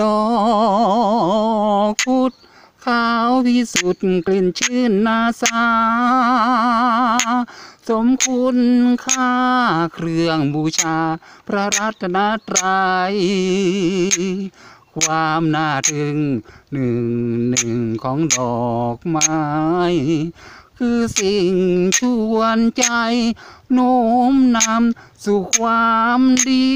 ดอกพุธขาววิสุทธิ์กลิ่นชื่นนาสาสมคุณค่าเครื่องบูชา พระรัตนตรัยความน่าถึงหนึ่งหนึ่งของดอกไม้คือสิ่งชวนใจโน้มนำสู่ความดี